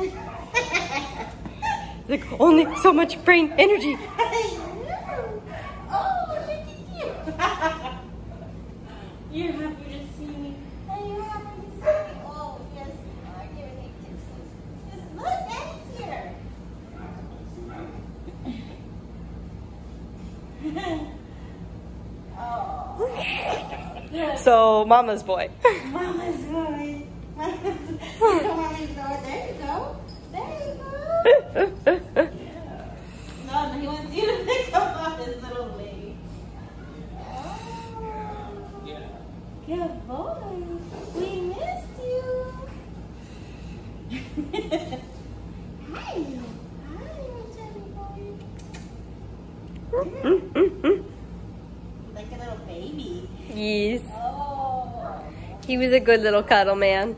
Like only so much brain energy. oh, look at you. You're happy to see me. Oh. So, mama's boy. Mama's going. Mama's going. There you go. There you go. No, no, he wants you to pick up his little leg. Oh. Good boy. We missed you. Hi, Like a little baby. yes. Oh. He was a good little cuddle man.